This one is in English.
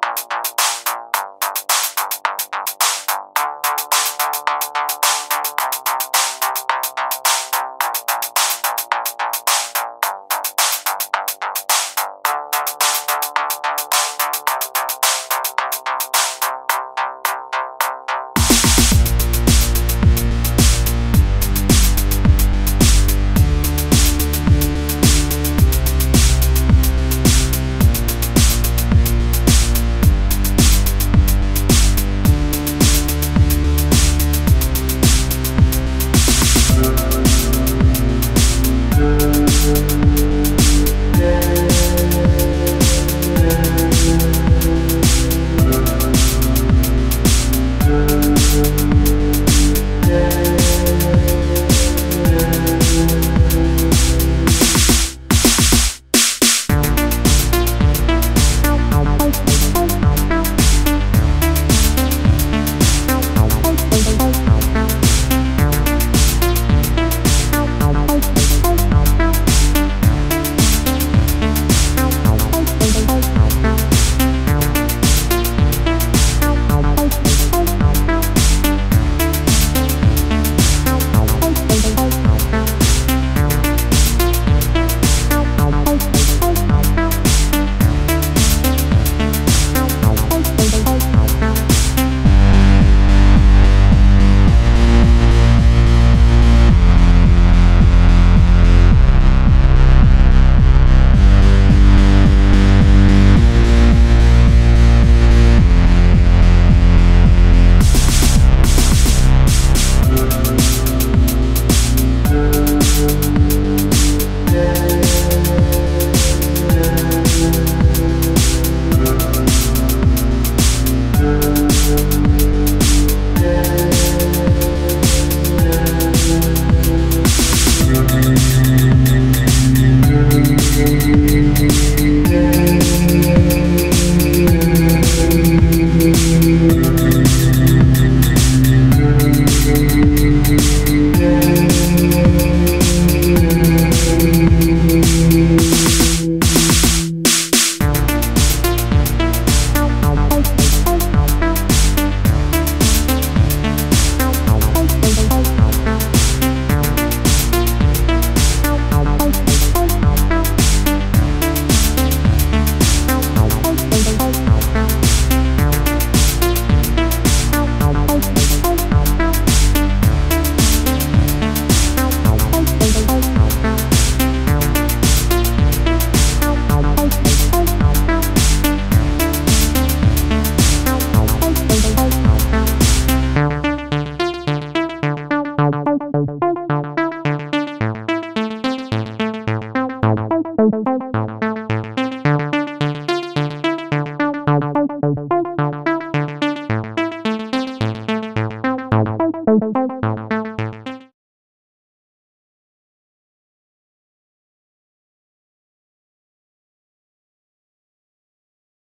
Bye.